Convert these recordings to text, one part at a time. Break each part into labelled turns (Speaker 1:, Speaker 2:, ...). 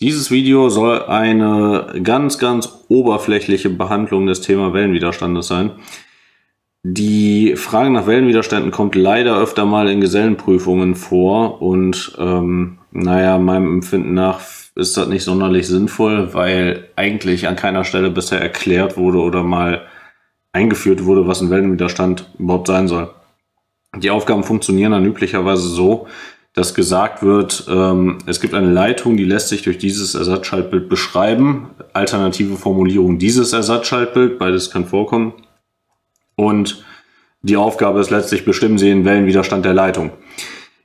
Speaker 1: Dieses Video soll eine ganz, ganz oberflächliche Behandlung des Thema Wellenwiderstandes sein. Die Frage nach Wellenwiderständen kommt leider öfter mal in Gesellenprüfungen vor und ähm, naja, meinem Empfinden nach ist das nicht sonderlich sinnvoll, weil eigentlich an keiner Stelle bisher erklärt wurde oder mal eingeführt wurde, was ein Wellenwiderstand überhaupt sein soll. Die Aufgaben funktionieren dann üblicherweise so, dass gesagt wird, ähm, es gibt eine Leitung, die lässt sich durch dieses Ersatzschaltbild beschreiben. Alternative Formulierung dieses Ersatzschaltbild, beides kann vorkommen. Und die Aufgabe ist letztlich, bestimmen Sie den Wellenwiderstand der Leitung.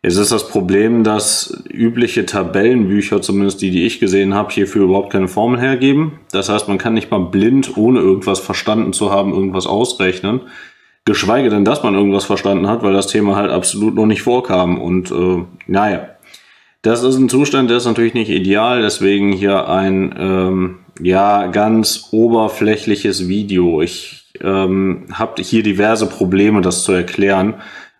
Speaker 1: Jetzt ist das Problem, dass übliche Tabellenbücher, zumindest die, die ich gesehen habe, hierfür überhaupt keine Formel hergeben. Das heißt, man kann nicht mal blind, ohne irgendwas verstanden zu haben, irgendwas ausrechnen. Geschweige denn, dass man irgendwas verstanden hat, weil das Thema halt absolut noch nicht vorkam. Und äh, naja, das ist ein Zustand, der ist natürlich nicht ideal. Deswegen hier ein ähm, ja ganz oberflächliches Video. Ich ähm, habe hier diverse Probleme, das zu erklären,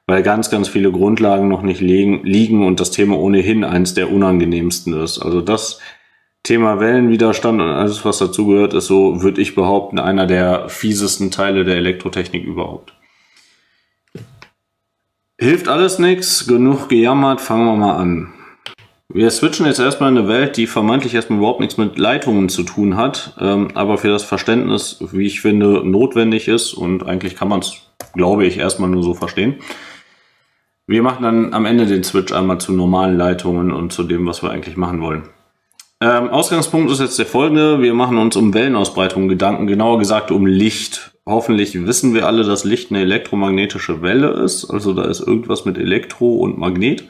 Speaker 1: weil ganz, ganz viele Grundlagen noch nicht liegen, liegen und das Thema ohnehin eins der unangenehmsten ist. Also das Thema Wellenwiderstand und alles, was dazugehört, ist so, würde ich behaupten, einer der fiesesten Teile der Elektrotechnik überhaupt. Hilft alles nichts, genug gejammert, fangen wir mal an. Wir switchen jetzt erstmal in eine Welt, die vermeintlich erstmal überhaupt nichts mit Leitungen zu tun hat, ähm, aber für das Verständnis, wie ich finde, notwendig ist und eigentlich kann man es, glaube ich, erstmal nur so verstehen. Wir machen dann am Ende den Switch einmal zu normalen Leitungen und zu dem, was wir eigentlich machen wollen. Ähm, Ausgangspunkt ist jetzt der folgende. Wir machen uns um Wellenausbreitung Gedanken, genauer gesagt um Licht. Hoffentlich wissen wir alle, dass Licht eine elektromagnetische Welle ist. Also da ist irgendwas mit Elektro und Magnet.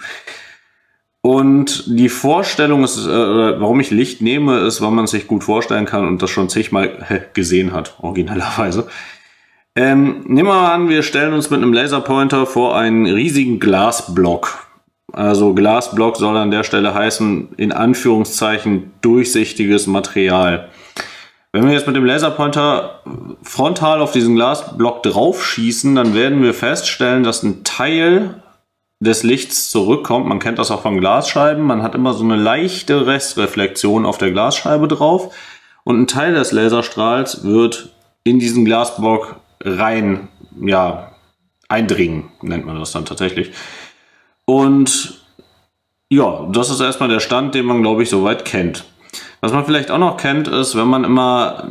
Speaker 1: Und die Vorstellung ist, äh, warum ich Licht nehme, ist, weil man es sich gut vorstellen kann und das schon zigmal gesehen hat, originellerweise. Ähm, nehmen wir mal an, wir stellen uns mit einem Laserpointer vor einen riesigen Glasblock. Also Glasblock soll an der Stelle heißen, in Anführungszeichen durchsichtiges Material. Wenn wir jetzt mit dem Laserpointer frontal auf diesen Glasblock drauf schießen, dann werden wir feststellen, dass ein Teil des Lichts zurückkommt. Man kennt das auch von Glasscheiben. Man hat immer so eine leichte Restreflexion auf der Glasscheibe drauf. Und ein Teil des Laserstrahls wird in diesen Glasblock rein, ja, eindringen, nennt man das dann tatsächlich. Und ja, das ist erstmal der Stand, den man, glaube ich, soweit kennt. Was man vielleicht auch noch kennt, ist, wenn man immer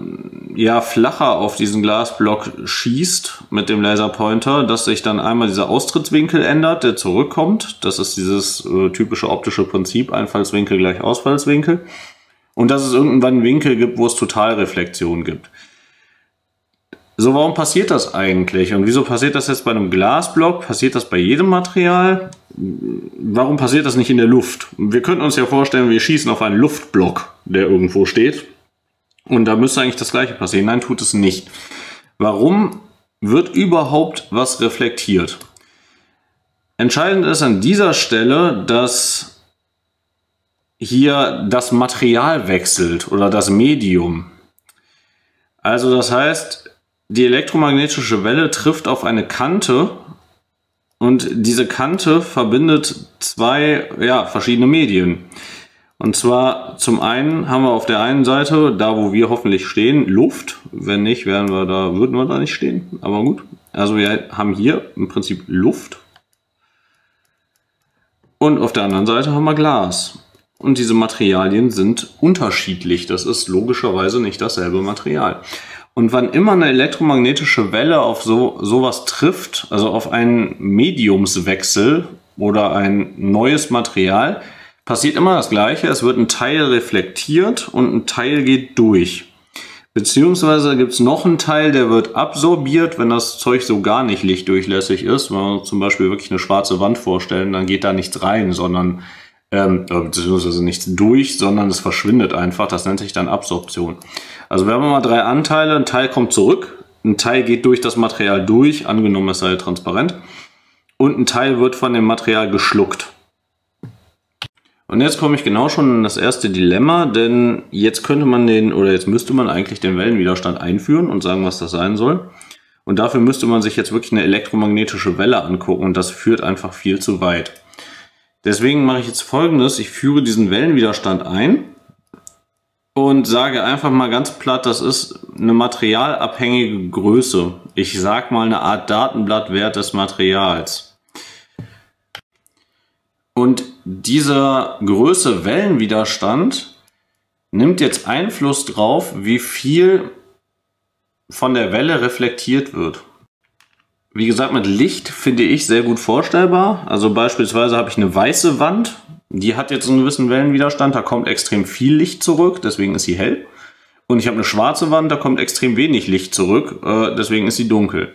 Speaker 1: ja, flacher auf diesen Glasblock schießt mit dem Laserpointer, dass sich dann einmal dieser Austrittswinkel ändert, der zurückkommt. Das ist dieses äh, typische optische Prinzip, Einfallswinkel gleich Ausfallswinkel. Und dass es irgendwann einen Winkel gibt, wo es Totalreflexion gibt. So, warum passiert das eigentlich? Und wieso passiert das jetzt bei einem Glasblock? Passiert das bei jedem Material? Warum passiert das nicht in der Luft? Wir könnten uns ja vorstellen, wir schießen auf einen Luftblock, der irgendwo steht. Und da müsste eigentlich das gleiche passieren. Nein, tut es nicht. Warum wird überhaupt was reflektiert? Entscheidend ist an dieser Stelle, dass hier das Material wechselt oder das Medium. Also das heißt, die elektromagnetische Welle trifft auf eine Kante und diese Kante verbindet zwei ja, verschiedene Medien. Und zwar zum einen haben wir auf der einen Seite, da wo wir hoffentlich stehen, Luft. Wenn nicht, wären wir da, würden wir da nicht stehen. Aber gut. Also wir haben hier im Prinzip Luft. Und auf der anderen Seite haben wir Glas. Und diese Materialien sind unterschiedlich. Das ist logischerweise nicht dasselbe Material. Und wann immer eine elektromagnetische Welle auf so sowas trifft, also auf einen Mediumswechsel oder ein neues Material, passiert immer das Gleiche. Es wird ein Teil reflektiert und ein Teil geht durch. Beziehungsweise gibt es noch einen Teil, der wird absorbiert, wenn das Zeug so gar nicht lichtdurchlässig ist. Wenn wir zum Beispiel wirklich eine schwarze Wand vorstellen, dann geht da nichts rein, sondern ähm, beziehungsweise nichts durch, sondern es verschwindet einfach. Das nennt sich dann Absorption. Also wir haben mal drei Anteile. Ein Teil kommt zurück, ein Teil geht durch das Material durch, angenommen es sei transparent, und ein Teil wird von dem Material geschluckt. Und jetzt komme ich genau schon in das erste Dilemma, denn jetzt könnte man den, oder jetzt müsste man eigentlich den Wellenwiderstand einführen und sagen, was das sein soll. Und dafür müsste man sich jetzt wirklich eine elektromagnetische Welle angucken und das führt einfach viel zu weit. Deswegen mache ich jetzt folgendes, ich führe diesen Wellenwiderstand ein und sage einfach mal ganz platt, das ist eine materialabhängige Größe. Ich sag mal eine Art Datenblattwert des Materials. Und dieser Größe Wellenwiderstand nimmt jetzt Einfluss drauf, wie viel von der Welle reflektiert wird. Wie gesagt, mit Licht finde ich sehr gut vorstellbar. Also beispielsweise habe ich eine weiße Wand, die hat jetzt einen gewissen Wellenwiderstand, da kommt extrem viel Licht zurück, deswegen ist sie hell. Und ich habe eine schwarze Wand, da kommt extrem wenig Licht zurück, äh, deswegen ist sie dunkel.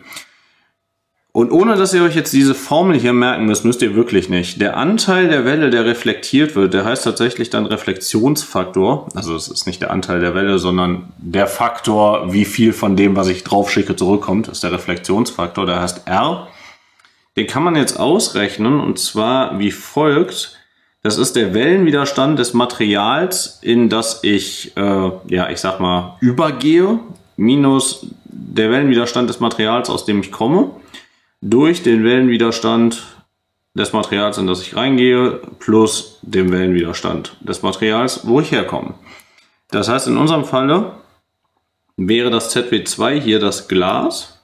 Speaker 1: Und ohne dass ihr euch jetzt diese Formel hier merken müsst, müsst ihr wirklich nicht. Der Anteil der Welle, der reflektiert wird, der heißt tatsächlich dann Reflexionsfaktor. Also es ist nicht der Anteil der Welle, sondern der Faktor, wie viel von dem, was ich drauf schicke, zurückkommt, das ist der Reflexionsfaktor, der heißt R. Den kann man jetzt ausrechnen und zwar wie folgt. Das ist der Wellenwiderstand des Materials, in das ich, äh, ja, ich sag mal, übergehe, minus der Wellenwiderstand des Materials, aus dem ich komme durch den Wellenwiderstand des Materials, in das ich reingehe, plus dem Wellenwiderstand des Materials, wo ich herkomme. Das heißt, in unserem Falle wäre das ZW2 hier das Glas,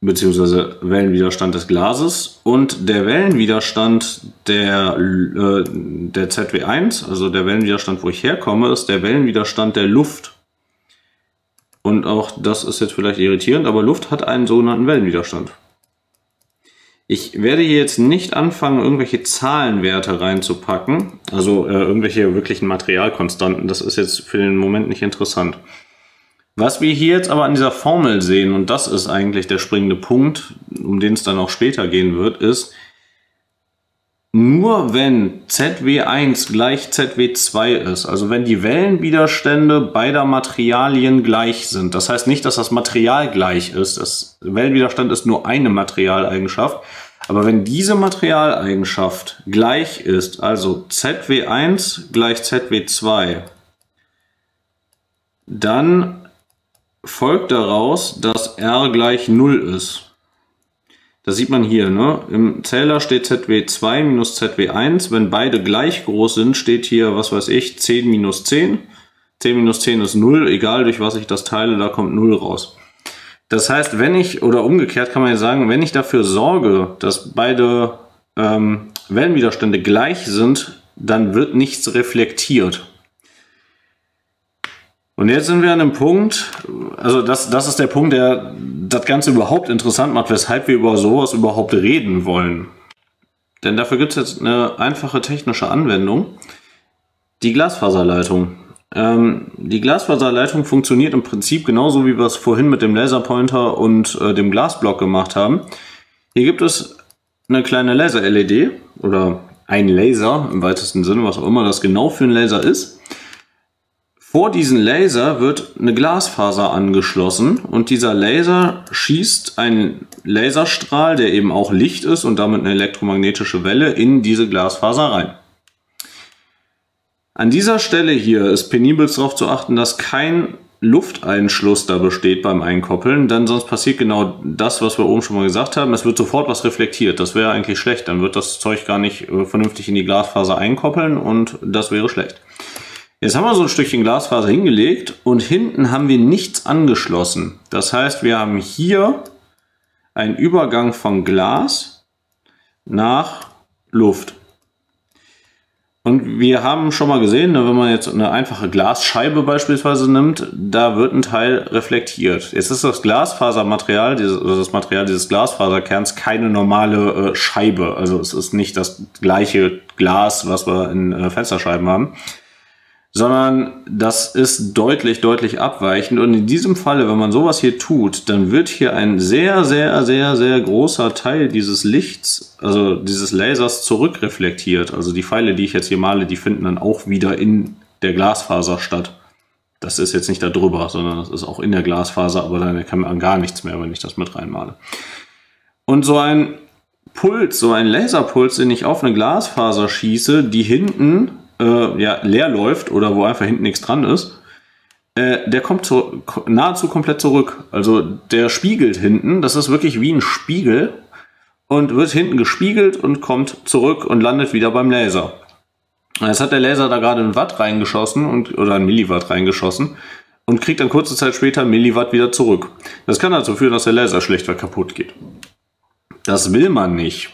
Speaker 1: beziehungsweise Wellenwiderstand des Glases und der Wellenwiderstand der, äh, der ZW1, also der Wellenwiderstand, wo ich herkomme, ist der Wellenwiderstand der Luft. Und auch das ist jetzt vielleicht irritierend, aber Luft hat einen sogenannten Wellenwiderstand. Ich werde hier jetzt nicht anfangen, irgendwelche Zahlenwerte reinzupacken, also äh, irgendwelche wirklichen Materialkonstanten. Das ist jetzt für den Moment nicht interessant. Was wir hier jetzt aber an dieser Formel sehen, und das ist eigentlich der springende Punkt, um den es dann auch später gehen wird, ist, nur wenn ZW1 gleich ZW2 ist, also wenn die Wellenwiderstände beider Materialien gleich sind, das heißt nicht, dass das Material gleich ist, das Wellenwiderstand ist nur eine Materialeigenschaft, aber wenn diese Materialeigenschaft gleich ist, also ZW1 gleich ZW2, dann folgt daraus, dass R gleich 0 ist. Das sieht man hier, ne? Im Zähler steht ZW2 minus ZW1. Wenn beide gleich groß sind, steht hier, was weiß ich, 10 minus 10. 10 minus 10 ist 0, egal durch was ich das teile, da kommt 0 raus. Das heißt, wenn ich, oder umgekehrt kann man ja sagen, wenn ich dafür sorge, dass beide ähm, Wellenwiderstände gleich sind, dann wird nichts reflektiert. Und jetzt sind wir an einem Punkt, also das, das ist der Punkt, der das Ganze überhaupt interessant macht, weshalb wir über sowas überhaupt reden wollen. Denn dafür gibt es jetzt eine einfache technische Anwendung, die Glasfaserleitung. Ähm, die Glasfaserleitung funktioniert im Prinzip genauso, wie wir es vorhin mit dem Laserpointer und äh, dem Glasblock gemacht haben. Hier gibt es eine kleine Laser-LED oder ein Laser im weitesten Sinne, was auch immer das genau für ein Laser ist. Vor diesen Laser wird eine Glasfaser angeschlossen und dieser Laser schießt einen Laserstrahl, der eben auch Licht ist und damit eine elektromagnetische Welle in diese Glasfaser rein. An dieser Stelle hier ist penibel darauf zu achten, dass kein Lufteinschluss da besteht beim Einkoppeln, denn sonst passiert genau das, was wir oben schon mal gesagt haben. Es wird sofort was reflektiert. Das wäre eigentlich schlecht. Dann wird das Zeug gar nicht äh, vernünftig in die Glasfaser einkoppeln und das wäre schlecht. Jetzt haben wir so ein Stückchen Glasfaser hingelegt und hinten haben wir nichts angeschlossen. Das heißt, wir haben hier einen Übergang von Glas nach Luft. Und wir haben schon mal gesehen, ne, wenn man jetzt eine einfache Glasscheibe beispielsweise nimmt, da wird ein Teil reflektiert. Jetzt ist das Glasfasermaterial, also das Material dieses Glasfaserkerns, keine normale äh, Scheibe. Also es ist nicht das gleiche Glas, was wir in äh, Fensterscheiben haben, sondern das ist deutlich, deutlich abweichend. Und in diesem Falle, wenn man sowas hier tut, dann wird hier ein sehr, sehr, sehr, sehr großer Teil dieses Lichts, also dieses Lasers zurückreflektiert. Also die Pfeile, die ich jetzt hier male, die finden dann auch wieder in der Glasfaser statt. Das ist jetzt nicht da drüber, sondern das ist auch in der Glasfaser, aber dann kann man gar nichts mehr, wenn ich das mit reinmale. Und so ein Puls, so ein Laserpuls, den ich auf eine Glasfaser schieße, die hinten äh, ja, leer läuft oder wo einfach hinten nichts dran ist, äh, der kommt zu, nahezu komplett zurück. Also der spiegelt hinten, das ist wirklich wie ein Spiegel und wird hinten gespiegelt und kommt zurück und landet wieder beim Laser. Jetzt hat der Laser da gerade ein Watt reingeschossen und, oder ein Milliwatt reingeschossen und kriegt dann kurze Zeit später Milliwatt wieder zurück. Das kann dazu führen, dass der Laser schlechter kaputt geht. Das will man nicht.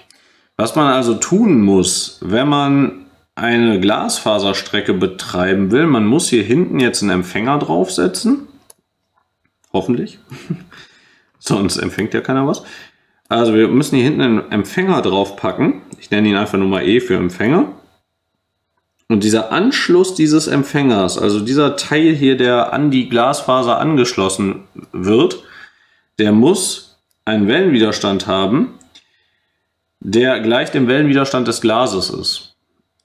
Speaker 1: Was man also tun muss, wenn man eine Glasfaserstrecke betreiben will, man muss hier hinten jetzt einen Empfänger draufsetzen. Hoffentlich. Sonst empfängt ja keiner was. Also wir müssen hier hinten einen Empfänger draufpacken. Ich nenne ihn einfach nur mal E für Empfänger. Und dieser Anschluss dieses Empfängers, also dieser Teil hier, der an die Glasfaser angeschlossen wird, der muss einen Wellenwiderstand haben, der gleich dem Wellenwiderstand des Glases ist.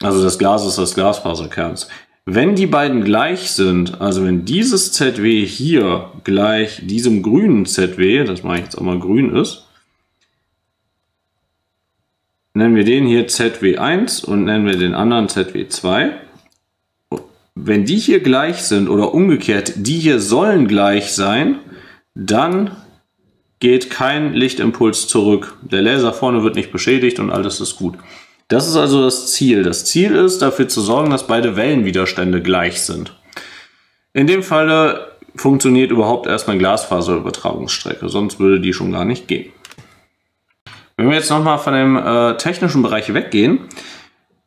Speaker 1: Also des Glases des Glasfaserkerns. Wenn die beiden gleich sind, also wenn dieses ZW hier gleich diesem grünen ZW, das mache ich jetzt auch mal grün ist, nennen wir den hier ZW1 und nennen wir den anderen ZW2. Wenn die hier gleich sind oder umgekehrt, die hier sollen gleich sein, dann geht kein Lichtimpuls zurück. Der Laser vorne wird nicht beschädigt und alles ist gut. Das ist also das Ziel. Das Ziel ist, dafür zu sorgen, dass beide Wellenwiderstände gleich sind. In dem Falle funktioniert überhaupt erstmal Glasfaserübertragungsstrecke, sonst würde die schon gar nicht gehen. Wenn wir jetzt nochmal von dem äh, technischen Bereich weggehen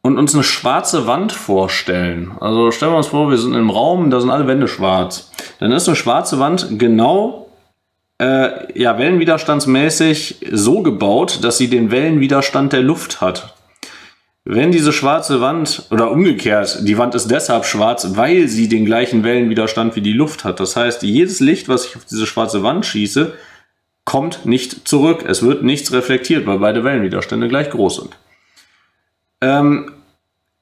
Speaker 1: und uns eine schwarze Wand vorstellen, also stellen wir uns vor, wir sind im Raum, da sind alle Wände schwarz, dann ist eine schwarze Wand genau äh, ja, wellenwiderstandsmäßig so gebaut, dass sie den Wellenwiderstand der Luft hat. Wenn diese schwarze Wand, oder umgekehrt, die Wand ist deshalb schwarz, weil sie den gleichen Wellenwiderstand wie die Luft hat. Das heißt, jedes Licht, was ich auf diese schwarze Wand schieße, kommt nicht zurück. Es wird nichts reflektiert, weil beide Wellenwiderstände gleich groß sind. Ähm,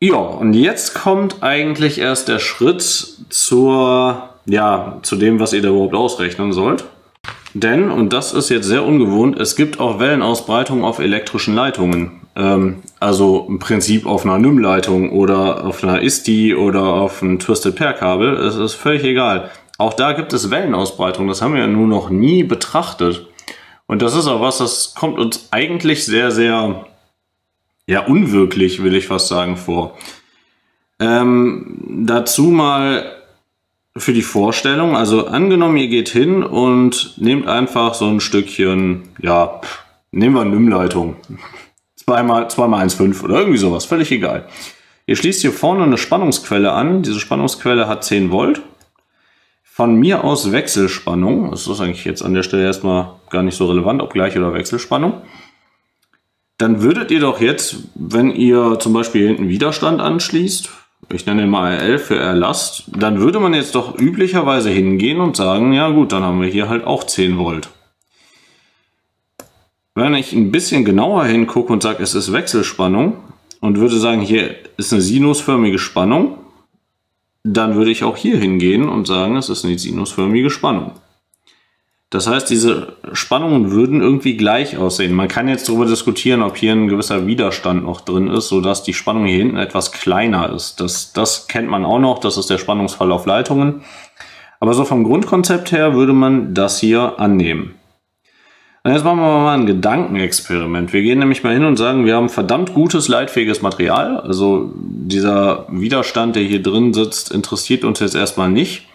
Speaker 1: ja, und jetzt kommt eigentlich erst der Schritt zur, ja, zu dem, was ihr da überhaupt ausrechnen sollt. Denn, und das ist jetzt sehr ungewohnt, es gibt auch Wellenausbreitung auf elektrischen Leitungen. Ähm, also im Prinzip auf einer NIM-Leitung oder auf einer ISTI oder auf einem Twisted Pair Kabel. Es ist völlig egal. Auch da gibt es Wellenausbreitung. Das haben wir ja nur noch nie betrachtet. Und das ist auch was, das kommt uns eigentlich sehr, sehr, ja, unwirklich, will ich fast sagen, vor. Ähm, dazu mal für die Vorstellung, also angenommen, ihr geht hin und nehmt einfach so ein Stückchen, ja, nehmen wir eine NIM-Leitung. Zweimal, zweimal 1,5 oder irgendwie sowas, völlig egal. Ihr schließt hier vorne eine Spannungsquelle an. Diese Spannungsquelle hat 10 Volt von mir aus Wechselspannung. Das ist eigentlich jetzt an der Stelle erstmal gar nicht so relevant, ob gleich oder Wechselspannung. Dann würdet ihr doch jetzt, wenn ihr zum Beispiel hinten Widerstand anschließt, ich nenne den mal RL für Erlast, dann würde man jetzt doch üblicherweise hingehen und sagen, ja gut, dann haben wir hier halt auch 10 Volt. Wenn ich ein bisschen genauer hingucke und sage, es ist Wechselspannung und würde sagen, hier ist eine sinusförmige Spannung, dann würde ich auch hier hingehen und sagen, es ist eine sinusförmige Spannung. Das heißt, diese Spannungen würden irgendwie gleich aussehen. Man kann jetzt darüber diskutieren, ob hier ein gewisser Widerstand noch drin ist, sodass die Spannung hier hinten etwas kleiner ist. Das, das kennt man auch noch, das ist der Spannungsfall auf Leitungen. Aber so vom Grundkonzept her würde man das hier annehmen. Und jetzt machen wir mal ein Gedankenexperiment. Wir gehen nämlich mal hin und sagen, wir haben verdammt gutes, leitfähiges Material. Also dieser Widerstand, der hier drin sitzt, interessiert uns jetzt erstmal nicht.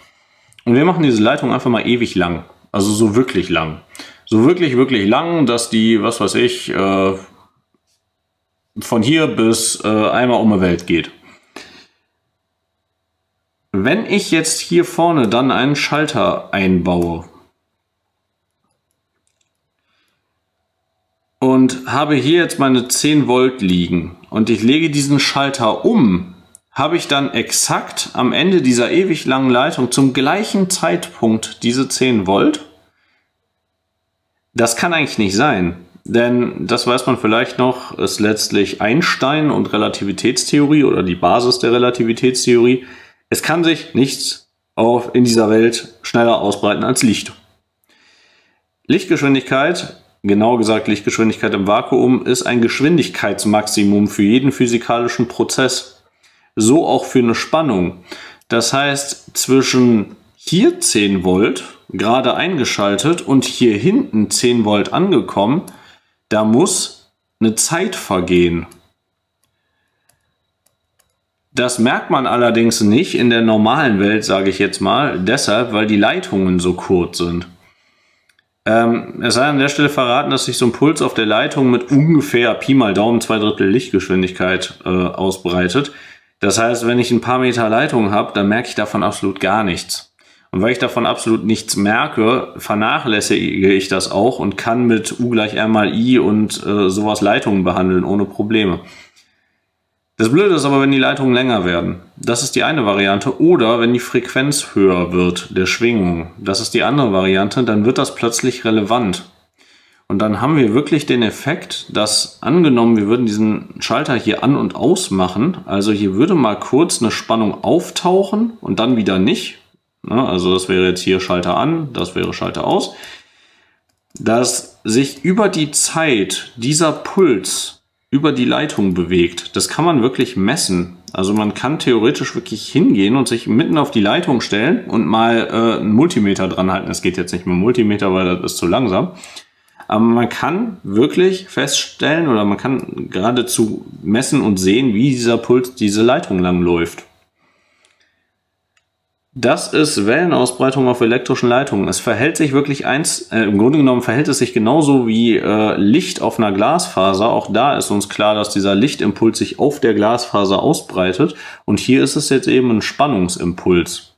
Speaker 1: Und wir machen diese Leitung einfach mal ewig lang. Also so wirklich lang. So wirklich, wirklich lang, dass die, was weiß ich, äh, von hier bis äh, einmal um die Welt geht. Wenn ich jetzt hier vorne dann einen Schalter einbaue, und habe hier jetzt meine 10 Volt liegen und ich lege diesen Schalter um, habe ich dann exakt am Ende dieser ewig langen Leitung zum gleichen Zeitpunkt diese 10 Volt? Das kann eigentlich nicht sein. Denn das weiß man vielleicht noch, ist letztlich Einstein und Relativitätstheorie oder die Basis der Relativitätstheorie. Es kann sich nichts auf, in dieser Welt schneller ausbreiten als Licht. Lichtgeschwindigkeit genau gesagt Lichtgeschwindigkeit im Vakuum, ist ein Geschwindigkeitsmaximum für jeden physikalischen Prozess. So auch für eine Spannung. Das heißt, zwischen hier 10 Volt gerade eingeschaltet und hier hinten 10 Volt angekommen, da muss eine Zeit vergehen. Das merkt man allerdings nicht in der normalen Welt, sage ich jetzt mal, deshalb, weil die Leitungen so kurz sind. Ähm, es sei an der Stelle verraten, dass sich so ein Puls auf der Leitung mit ungefähr Pi mal Daumen zwei Drittel Lichtgeschwindigkeit äh, ausbreitet. Das heißt, wenn ich ein paar Meter Leitung habe, dann merke ich davon absolut gar nichts. Und weil ich davon absolut nichts merke, vernachlässige ich das auch und kann mit U gleich R mal I und äh, sowas Leitungen behandeln ohne Probleme. Das Blöde ist aber, wenn die Leitungen länger werden. Das ist die eine Variante. Oder wenn die Frequenz höher wird, der Schwingung. Das ist die andere Variante. Dann wird das plötzlich relevant. Und dann haben wir wirklich den Effekt, dass angenommen, wir würden diesen Schalter hier an und aus machen. Also hier würde mal kurz eine Spannung auftauchen und dann wieder nicht. Also das wäre jetzt hier Schalter an, das wäre Schalter aus. Dass sich über die Zeit dieser Puls über die Leitung bewegt. Das kann man wirklich messen. Also man kann theoretisch wirklich hingehen und sich mitten auf die Leitung stellen und mal äh, einen Multimeter dran halten. Es geht jetzt nicht mit Multimeter, weil das ist zu langsam. Aber man kann wirklich feststellen oder man kann geradezu messen und sehen, wie dieser Puls diese Leitung lang läuft. Das ist Wellenausbreitung auf elektrischen Leitungen. Es verhält sich wirklich eins, äh, im Grunde genommen verhält es sich genauso wie äh, Licht auf einer Glasfaser. Auch da ist uns klar, dass dieser Lichtimpuls sich auf der Glasfaser ausbreitet. Und hier ist es jetzt eben ein Spannungsimpuls.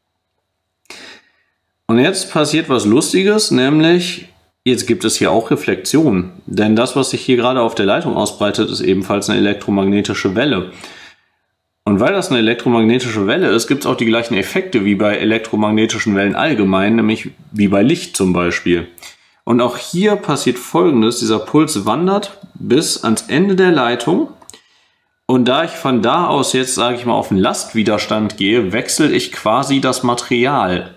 Speaker 1: Und jetzt passiert was Lustiges, nämlich jetzt gibt es hier auch Reflexion. Denn das, was sich hier gerade auf der Leitung ausbreitet, ist ebenfalls eine elektromagnetische Welle. Und weil das eine elektromagnetische Welle ist, gibt es auch die gleichen Effekte wie bei elektromagnetischen Wellen allgemein, nämlich wie bei Licht zum Beispiel. Und auch hier passiert folgendes, dieser Puls wandert bis ans Ende der Leitung und da ich von da aus jetzt, sage ich mal, auf den Lastwiderstand gehe, wechsle ich quasi das Material.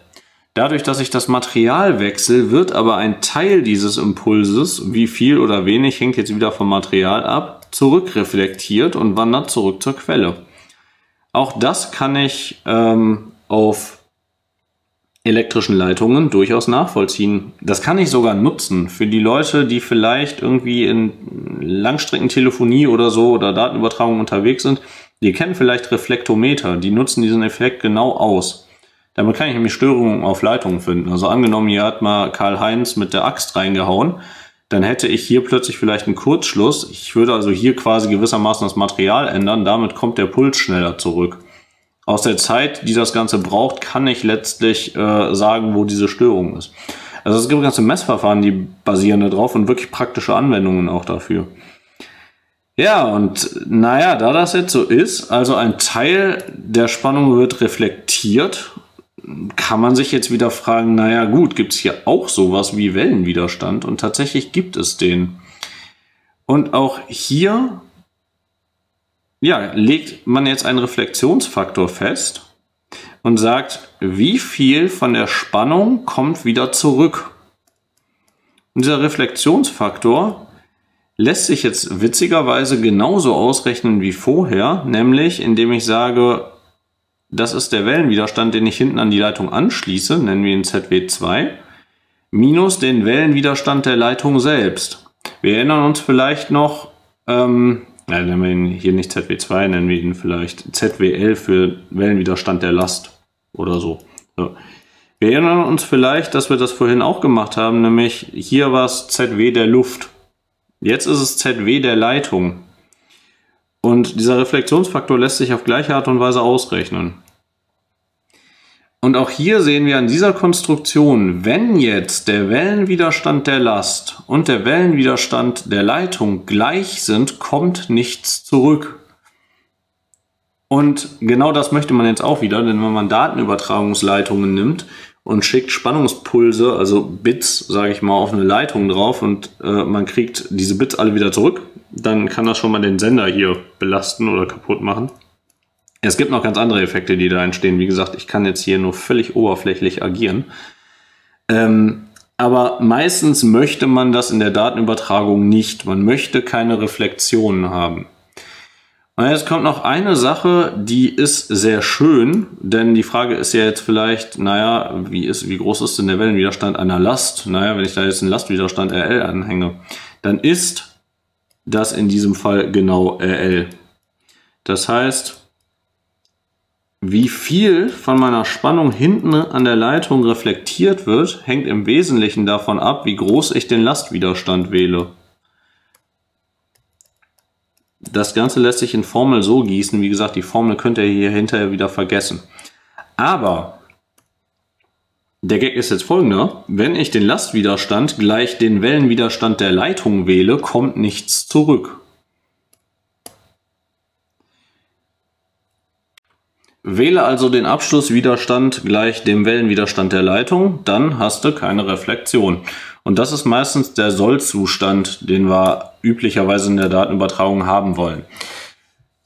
Speaker 1: Dadurch, dass ich das Material wechsle, wird aber ein Teil dieses Impulses, wie viel oder wenig, hängt jetzt wieder vom Material ab, zurückreflektiert und wandert zurück zur Quelle. Auch das kann ich ähm, auf elektrischen Leitungen durchaus nachvollziehen. Das kann ich sogar nutzen für die Leute, die vielleicht irgendwie in Langstreckentelefonie oder so oder Datenübertragung unterwegs sind. Die kennen vielleicht Reflektometer, die nutzen diesen Effekt genau aus. Damit kann ich nämlich Störungen auf Leitungen finden. Also angenommen, hier hat mal Karl-Heinz mit der Axt reingehauen dann hätte ich hier plötzlich vielleicht einen Kurzschluss. Ich würde also hier quasi gewissermaßen das Material ändern. Damit kommt der Puls schneller zurück. Aus der Zeit, die das Ganze braucht, kann ich letztlich äh, sagen, wo diese Störung ist. Also es gibt ganze Messverfahren, die basieren darauf und wirklich praktische Anwendungen auch dafür. Ja, und naja, da das jetzt so ist, also ein Teil der Spannung wird reflektiert kann man sich jetzt wieder fragen, naja gut, gibt es hier auch sowas wie Wellenwiderstand? Und tatsächlich gibt es den. Und auch hier ja, legt man jetzt einen Reflexionsfaktor fest und sagt, wie viel von der Spannung kommt wieder zurück. Und dieser Reflexionsfaktor lässt sich jetzt witzigerweise genauso ausrechnen wie vorher, nämlich indem ich sage, das ist der Wellenwiderstand, den ich hinten an die Leitung anschließe, nennen wir ihn ZW2, minus den Wellenwiderstand der Leitung selbst. Wir erinnern uns vielleicht noch, ähm, nennen wir ihn hier nicht ZW2, nennen wir ihn vielleicht ZWL für Wellenwiderstand der Last oder so. so. Wir erinnern uns vielleicht, dass wir das vorhin auch gemacht haben, nämlich hier war es ZW der Luft. Jetzt ist es ZW der Leitung. Und dieser Reflexionsfaktor lässt sich auf gleiche Art und Weise ausrechnen. Und auch hier sehen wir an dieser Konstruktion, wenn jetzt der Wellenwiderstand der Last und der Wellenwiderstand der Leitung gleich sind, kommt nichts zurück. Und genau das möchte man jetzt auch wieder, denn wenn man Datenübertragungsleitungen nimmt und schickt Spannungspulse, also Bits, sage ich mal, auf eine Leitung drauf und äh, man kriegt diese Bits alle wieder zurück, dann kann das schon mal den Sender hier belasten oder kaputt machen. Es gibt noch ganz andere Effekte, die da entstehen. Wie gesagt, ich kann jetzt hier nur völlig oberflächlich agieren. Ähm, aber meistens möchte man das in der Datenübertragung nicht. Man möchte keine Reflexionen haben. Und jetzt kommt noch eine Sache, die ist sehr schön, denn die Frage ist ja jetzt vielleicht, naja, wie, ist, wie groß ist denn der Wellenwiderstand einer Last? Naja, wenn ich da jetzt einen Lastwiderstand RL anhänge, dann ist das in diesem Fall genau RL. Das heißt, Wie viel von meiner Spannung hinten an der Leitung reflektiert wird, hängt im Wesentlichen davon ab, wie groß ich den Lastwiderstand wähle. Das Ganze lässt sich in Formel so gießen. Wie gesagt, die Formel könnt ihr hier hinterher wieder vergessen. Aber der Gag ist jetzt folgender. Wenn ich den Lastwiderstand gleich den Wellenwiderstand der Leitung wähle, kommt nichts zurück. Wähle also den Abschlusswiderstand gleich dem Wellenwiderstand der Leitung, dann hast du keine Reflexion. Und das ist meistens der Sollzustand, den wir üblicherweise in der Datenübertragung haben wollen.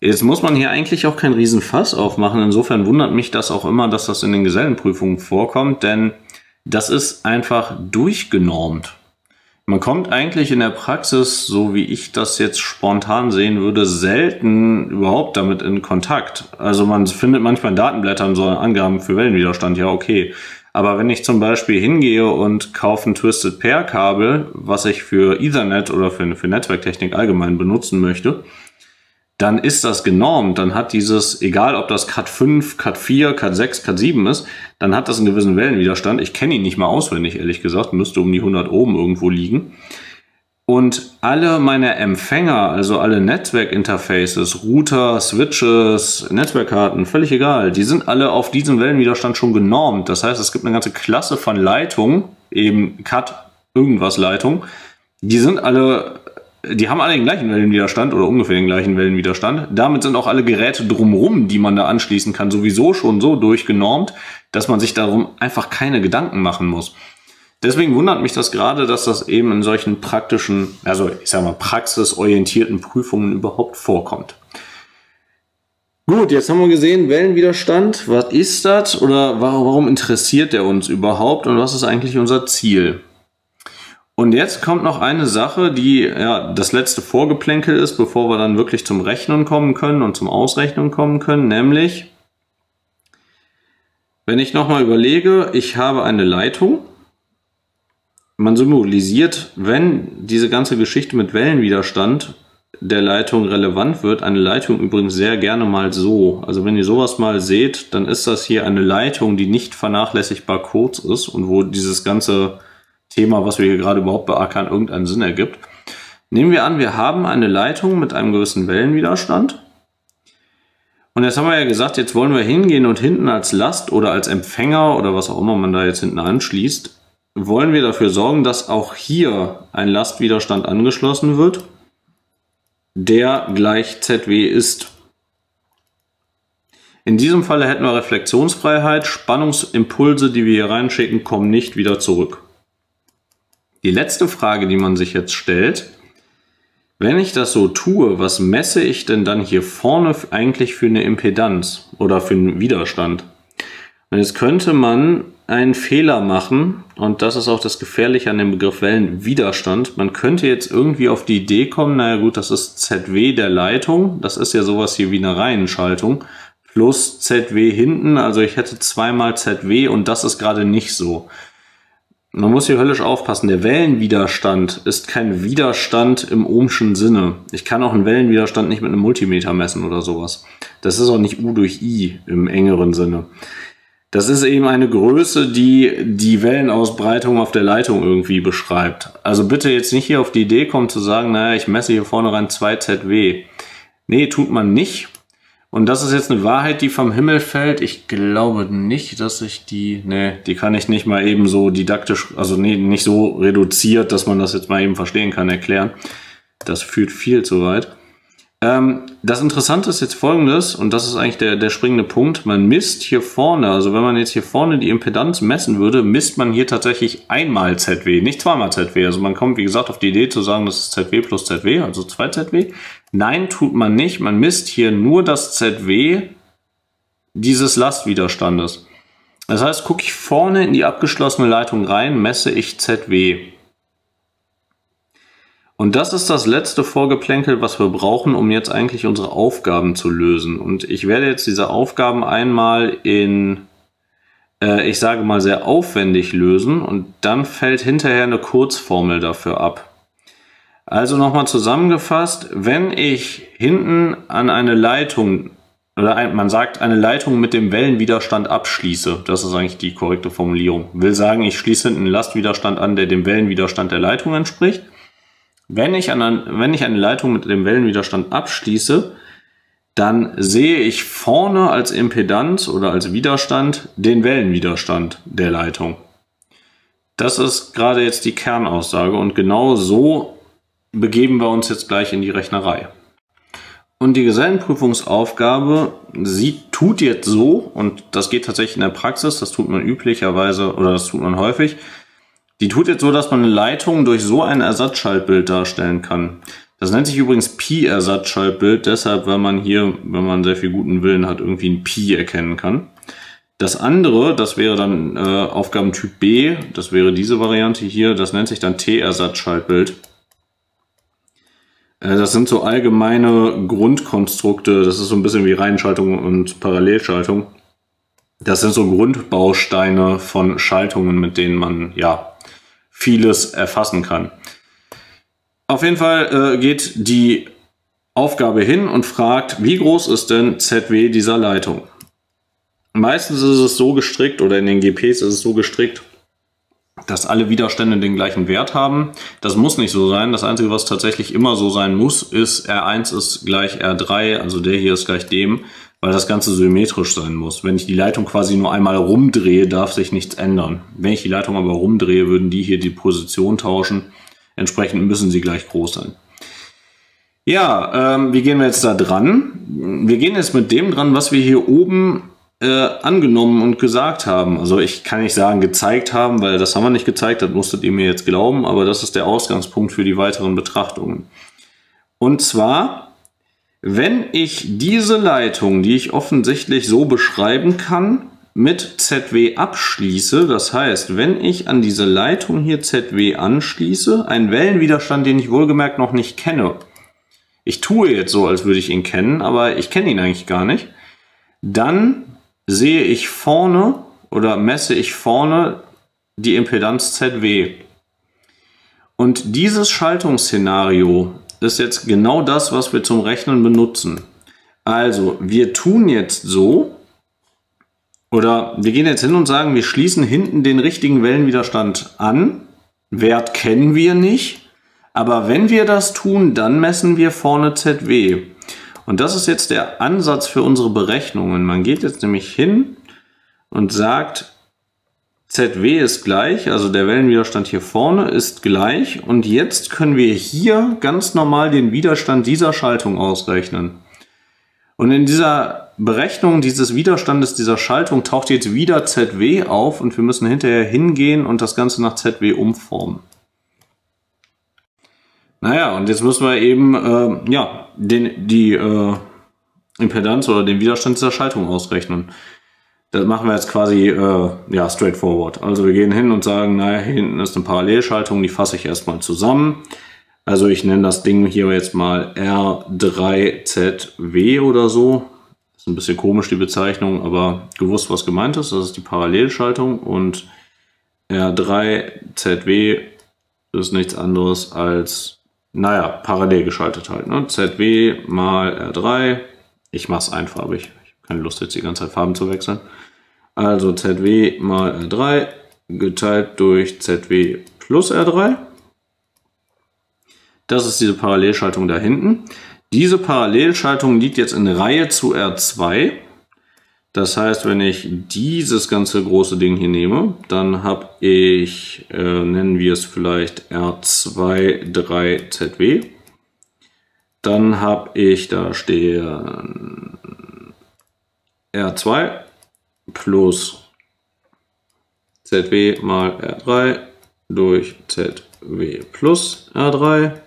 Speaker 1: Jetzt muss man hier eigentlich auch kein Riesenfass aufmachen. Insofern wundert mich das auch immer, dass das in den Gesellenprüfungen vorkommt, denn das ist einfach durchgenormt. Man kommt eigentlich in der Praxis, so wie ich das jetzt spontan sehen würde, selten überhaupt damit in Kontakt. Also man findet manchmal in Datenblättern so Angaben für Wellenwiderstand, ja okay. Aber wenn ich zum Beispiel hingehe und kaufe ein Twisted Pair Kabel, was ich für Ethernet oder für, für Netzwerktechnik allgemein benutzen möchte, dann ist das genormt. Dann hat dieses, egal ob das Cat 5, Cat 4, Cat 6, Cat 7 ist, dann hat das einen gewissen Wellenwiderstand. Ich kenne ihn nicht mal auswendig, ehrlich gesagt, müsste um die 100 oben irgendwo liegen. Und alle meine Empfänger, also alle Netzwerkinterfaces, Router, Switches, Netzwerkkarten, völlig egal, die sind alle auf diesen Wellenwiderstand schon genormt. Das heißt, es gibt eine ganze Klasse von Leitungen, eben Cat irgendwas Leitung, die sind alle die haben alle den gleichen Wellenwiderstand oder ungefähr den gleichen Wellenwiderstand. Damit sind auch alle Geräte drumherum, die man da anschließen kann, sowieso schon so durchgenormt, dass man sich darum einfach keine Gedanken machen muss. Deswegen wundert mich das gerade, dass das eben in solchen praktischen, also ich sag mal praxisorientierten Prüfungen überhaupt vorkommt. Gut, jetzt haben wir gesehen, Wellenwiderstand, was ist das oder warum interessiert der uns überhaupt und was ist eigentlich unser Ziel? Und jetzt kommt noch eine Sache, die ja das letzte Vorgeplänkel ist, bevor wir dann wirklich zum Rechnen kommen können und zum Ausrechnen kommen können, nämlich wenn ich nochmal überlege, ich habe eine Leitung, man symbolisiert, wenn diese ganze Geschichte mit Wellenwiderstand der Leitung relevant wird, eine Leitung übrigens sehr gerne mal so. Also wenn ihr sowas mal seht, dann ist das hier eine Leitung, die nicht vernachlässigbar kurz ist und wo dieses ganze Thema, was wir hier gerade überhaupt beackern, irgendeinen Sinn ergibt. Nehmen wir an, wir haben eine Leitung mit einem gewissen Wellenwiderstand. Und jetzt haben wir ja gesagt, jetzt wollen wir hingehen und hinten als Last oder als Empfänger oder was auch immer man da jetzt hinten anschließt, wollen wir dafür sorgen, dass auch hier ein Lastwiderstand angeschlossen wird, der gleich ZW ist. In diesem Falle hätten wir Reflexionsfreiheit, Spannungsimpulse, die wir hier reinschicken, kommen nicht wieder zurück. Die letzte Frage, die man sich jetzt stellt, wenn ich das so tue, was messe ich denn dann hier vorne eigentlich für eine Impedanz oder für einen Widerstand? Und jetzt könnte man einen Fehler machen, und das ist auch das Gefährliche an dem Begriff Wellenwiderstand. Man könnte jetzt irgendwie auf die Idee kommen, naja gut, das ist ZW der Leitung, das ist ja sowas hier wie eine Reihenschaltung, plus ZW hinten, also ich hätte zweimal ZW und das ist gerade nicht so. Man muss hier höllisch aufpassen. Der Wellenwiderstand ist kein Widerstand im ohmschen Sinne. Ich kann auch einen Wellenwiderstand nicht mit einem Multimeter messen oder sowas. Das ist auch nicht U durch I im engeren Sinne. Das ist eben eine Größe, die die Wellenausbreitung auf der Leitung irgendwie beschreibt. Also bitte jetzt nicht hier auf die Idee kommen zu sagen, naja, ich messe hier vorne rein 2 ZW. Nee, tut man nicht. Und das ist jetzt eine Wahrheit, die vom Himmel fällt. Ich glaube nicht, dass ich die, nee, die kann ich nicht mal eben so didaktisch, also nee, nicht so reduziert, dass man das jetzt mal eben verstehen kann, erklären. Das führt viel zu weit. Ähm, das Interessante ist jetzt folgendes, und das ist eigentlich der, der springende Punkt. Man misst hier vorne, also wenn man jetzt hier vorne die Impedanz messen würde, misst man hier tatsächlich einmal ZW, nicht zweimal ZW. Also man kommt, wie gesagt, auf die Idee zu sagen, das ist ZW plus ZW, also 2 ZW. Nein, tut man nicht. Man misst hier nur das ZW dieses Lastwiderstandes. Das heißt, gucke ich vorne in die abgeschlossene Leitung rein, messe ich ZW. Und das ist das letzte Vorgeplänkel, was wir brauchen, um jetzt eigentlich unsere Aufgaben zu lösen. Und ich werde jetzt diese Aufgaben einmal in, äh, ich sage mal, sehr aufwendig lösen und dann fällt hinterher eine Kurzformel dafür ab. Also nochmal zusammengefasst, wenn ich hinten an eine Leitung oder ein, man sagt, eine Leitung mit dem Wellenwiderstand abschließe. Das ist eigentlich die korrekte Formulierung. Will sagen, ich schließe einen Lastwiderstand an, der dem Wellenwiderstand der Leitung entspricht. Wenn ich, an, wenn ich eine Leitung mit dem Wellenwiderstand abschließe, dann sehe ich vorne als Impedanz oder als Widerstand den Wellenwiderstand der Leitung. Das ist gerade jetzt die Kernaussage und genau so begeben wir uns jetzt gleich in die Rechnerei. Und die Gesellenprüfungsaufgabe, sie tut jetzt so, und das geht tatsächlich in der Praxis, das tut man üblicherweise oder das tut man häufig, die tut jetzt so, dass man eine Leitung durch so ein Ersatzschaltbild darstellen kann. Das nennt sich übrigens Pi-Ersatzschaltbild, deshalb, weil man hier, wenn man sehr viel guten Willen hat, irgendwie ein Pi erkennen kann. Das andere, das wäre dann äh, Aufgabentyp B, das wäre diese Variante hier, das nennt sich dann T-Ersatzschaltbild. Äh, das sind so allgemeine Grundkonstrukte, das ist so ein bisschen wie Reihenschaltung und Parallelschaltung. Das sind so Grundbausteine von Schaltungen, mit denen man ja vieles erfassen kann. Auf jeden Fall äh, geht die Aufgabe hin und fragt, wie groß ist denn ZW dieser Leitung? Meistens ist es so gestrickt oder in den GPs ist es so gestrickt, dass alle Widerstände den gleichen Wert haben. Das muss nicht so sein. Das Einzige, was tatsächlich immer so sein muss, ist R1 ist gleich R3, also der hier ist gleich dem, weil das Ganze symmetrisch sein muss. Wenn ich die Leitung quasi nur einmal rumdrehe, darf sich nichts ändern. Wenn ich die Leitung aber rumdrehe, würden die hier die Position tauschen Entsprechend müssen sie gleich groß sein. Ja, ähm, wie gehen wir jetzt da dran? Wir gehen jetzt mit dem dran, was wir hier oben äh, angenommen und gesagt haben. Also ich kann nicht sagen gezeigt haben, weil das haben wir nicht gezeigt, das musstet ihr mir jetzt glauben, aber das ist der Ausgangspunkt für die weiteren Betrachtungen. Und zwar, wenn ich diese Leitung, die ich offensichtlich so beschreiben kann, mit ZW abschließe, das heißt, wenn ich an diese Leitung hier ZW anschließe, einen Wellenwiderstand, den ich wohlgemerkt noch nicht kenne, ich tue jetzt so, als würde ich ihn kennen, aber ich kenne ihn eigentlich gar nicht, dann sehe ich vorne oder messe ich vorne die Impedanz ZW. Und dieses Schaltungsszenario ist jetzt genau das, was wir zum Rechnen benutzen. Also, wir tun jetzt so, oder wir gehen jetzt hin und sagen, wir schließen hinten den richtigen Wellenwiderstand an. Wert kennen wir nicht. Aber wenn wir das tun, dann messen wir vorne ZW. Und das ist jetzt der Ansatz für unsere Berechnungen. Man geht jetzt nämlich hin und sagt, ZW ist gleich, also der Wellenwiderstand hier vorne ist gleich. Und jetzt können wir hier ganz normal den Widerstand dieser Schaltung ausrechnen. Und in dieser Berechnung dieses Widerstandes dieser Schaltung taucht jetzt wieder ZW auf und wir müssen hinterher hingehen und das Ganze nach ZW umformen. Naja, und jetzt müssen wir eben äh, ja, den, die äh, Impedanz oder den Widerstand dieser Schaltung ausrechnen. Das machen wir jetzt quasi äh, ja, straightforward. Also wir gehen hin und sagen, naja, hier hinten ist eine Parallelschaltung, die fasse ich erstmal zusammen. Also ich nenne das Ding hier jetzt mal R3ZW oder so ein bisschen komisch die Bezeichnung, aber gewusst, was gemeint ist. Das ist die Parallelschaltung und R3ZW ist nichts anderes als, naja, parallel geschaltet halt. Ne? ZW mal R3. Ich mache es einfarbig. Keine Lust, jetzt die ganze Zeit Farben zu wechseln. Also ZW mal R3 geteilt durch ZW plus R3. Das ist diese Parallelschaltung da hinten. Diese Parallelschaltung liegt jetzt in Reihe zu R2. Das heißt, wenn ich dieses ganze große Ding hier nehme, dann habe ich, äh, nennen wir es vielleicht R2 3ZW. Dann habe ich, da stehen R2 plus ZW mal R3 durch ZW plus R3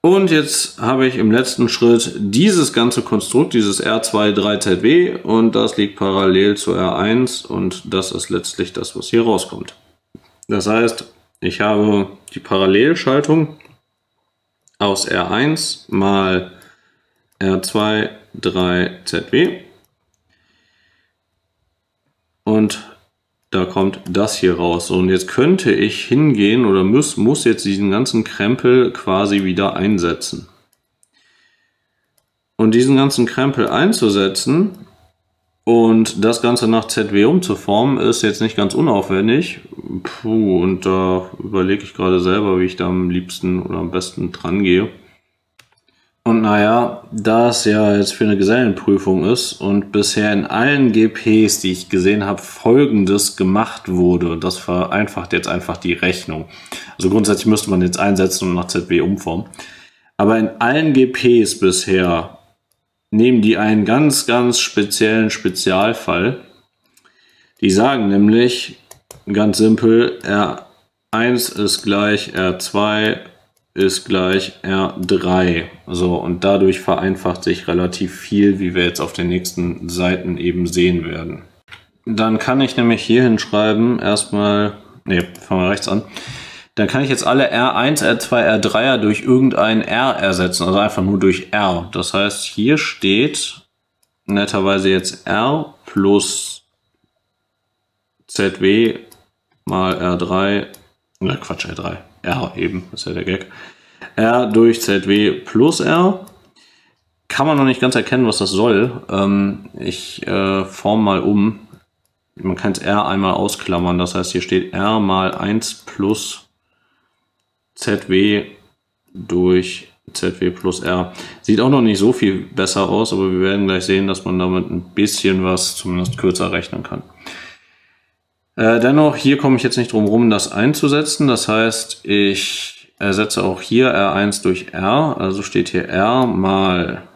Speaker 1: und jetzt habe ich im letzten Schritt dieses ganze Konstrukt, dieses R2-3ZW und das liegt parallel zu R1 und das ist letztlich das, was hier rauskommt. Das heißt, ich habe die Parallelschaltung aus R1 mal R2 3ZW und da kommt das hier raus. Und jetzt könnte ich hingehen oder muss, muss jetzt diesen ganzen Krempel quasi wieder einsetzen. Und diesen ganzen Krempel einzusetzen und das Ganze nach ZW umzuformen, ist jetzt nicht ganz unaufwendig. Puh, und da überlege ich gerade selber, wie ich da am liebsten oder am besten dran gehe. Und naja, da es ja jetzt für eine Gesellenprüfung ist und bisher in allen GPs, die ich gesehen habe, folgendes gemacht wurde, das vereinfacht jetzt einfach die Rechnung. Also grundsätzlich müsste man jetzt einsetzen und nach ZW umformen. Aber in allen GPs bisher nehmen die einen ganz, ganz speziellen Spezialfall. Die sagen nämlich ganz simpel, R1 ist gleich R2 ist gleich R3. So, und dadurch vereinfacht sich relativ viel, wie wir jetzt auf den nächsten Seiten eben sehen werden. Dann kann ich nämlich hier hinschreiben, erstmal, ne, fangen wir rechts an. Dann kann ich jetzt alle R1, R2, R3er durch irgendein R ersetzen, also einfach nur durch R. Das heißt, hier steht netterweise jetzt R plus ZW mal R3, na Quatsch, R3, R eben, ist ja der Gag. R durch ZW plus R. Kann man noch nicht ganz erkennen, was das soll. Ähm, ich äh, form mal um. Man kann es R einmal ausklammern. Das heißt, hier steht R mal 1 plus ZW durch ZW plus R. Sieht auch noch nicht so viel besser aus, aber wir werden gleich sehen, dass man damit ein bisschen was zumindest kürzer rechnen kann. Äh, dennoch, hier komme ich jetzt nicht drum rum, das einzusetzen. Das heißt, ich ersetze auch hier R1 durch R. Also steht hier R mal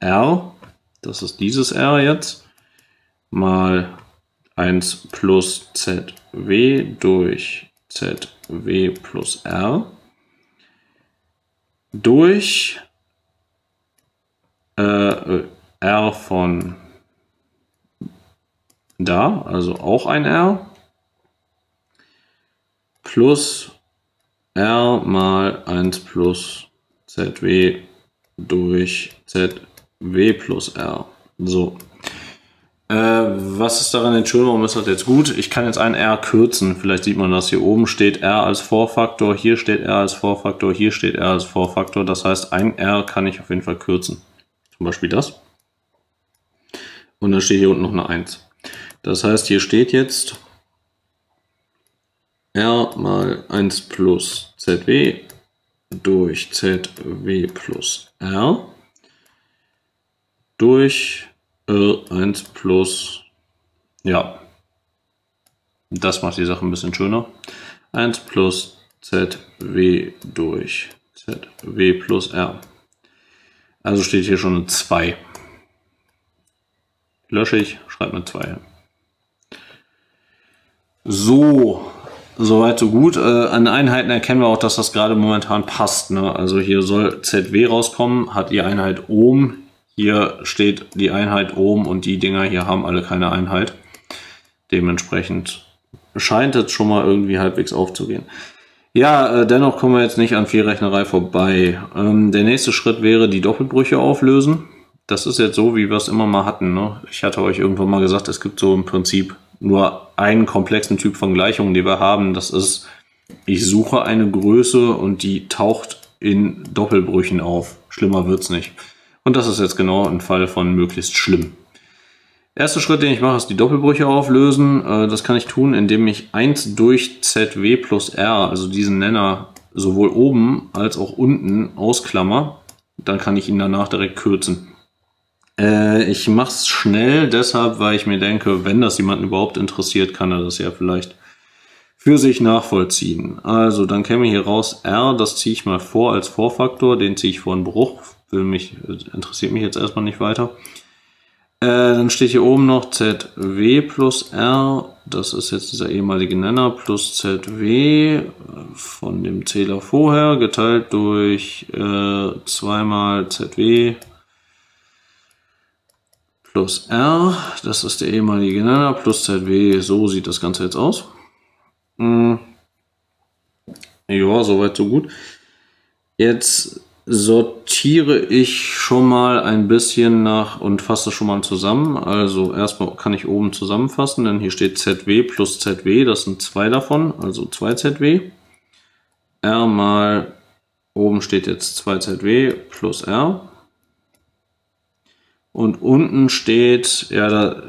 Speaker 1: R. Das ist dieses R jetzt. Mal 1 plus ZW durch ZW plus R. Durch äh, R von da, also auch ein R plus R mal 1 plus ZW durch ZW plus R. So. Äh, was ist daran denn schön? Warum ist das jetzt gut? Ich kann jetzt ein R kürzen. Vielleicht sieht man das. Hier oben steht R als Vorfaktor, hier steht R als Vorfaktor, hier steht R als Vorfaktor. Das heißt, ein R kann ich auf jeden Fall kürzen. Zum Beispiel das. Und dann steht hier unten noch eine 1. Das heißt, hier steht jetzt R mal 1 plus ZW durch ZW plus R durch R1 plus, ja, das macht die Sache ein bisschen schöner. 1 plus ZW durch ZW plus R. Also steht hier schon eine 2. Lösche ich, schreibe eine 2 So, Soweit, so gut. Äh, an Einheiten erkennen wir auch, dass das gerade momentan passt. Ne? Also hier soll ZW rauskommen, hat die Einheit Ohm. Hier steht die Einheit Ohm und die Dinger hier haben alle keine Einheit. Dementsprechend scheint es schon mal irgendwie halbwegs aufzugehen. Ja, äh, dennoch kommen wir jetzt nicht an Vielrechnerei vorbei. Ähm, der nächste Schritt wäre die Doppelbrüche auflösen. Das ist jetzt so, wie wir es immer mal hatten. Ne? Ich hatte euch irgendwann mal gesagt, es gibt so im Prinzip nur einen komplexen Typ von Gleichungen, die wir haben. Das ist, ich suche eine Größe und die taucht in Doppelbrüchen auf. Schlimmer wird's nicht. Und das ist jetzt genau ein Fall von möglichst schlimm. Erster Schritt, den ich mache, ist die Doppelbrüche auflösen. Äh, das kann ich tun, indem ich 1 durch ZW plus R, also diesen Nenner, sowohl oben als auch unten ausklammer. Dann kann ich ihn danach direkt kürzen. Äh, ich mache es schnell, deshalb, weil ich mir denke, wenn das jemanden überhaupt interessiert, kann er das ja vielleicht für sich nachvollziehen. Also, dann käme hier raus R, das ziehe ich mal vor als Vorfaktor, den ziehe ich vor einen Bruch, will mich, interessiert mich jetzt erstmal nicht weiter. Äh, dann steht hier oben noch ZW plus R, das ist jetzt dieser ehemalige Nenner, plus ZW von dem Zähler vorher, geteilt durch äh, zweimal ZW plus R, das ist der ehemalige Nenner, plus ZW, so sieht das Ganze jetzt aus. Hm. Ja, soweit so gut. Jetzt sortiere ich schon mal ein bisschen nach und fasse schon mal zusammen. Also erstmal kann ich oben zusammenfassen, denn hier steht ZW plus ZW, das sind zwei davon, also 2 ZW. R mal, oben steht jetzt 2 ZW plus R Und unten steht, ja, da,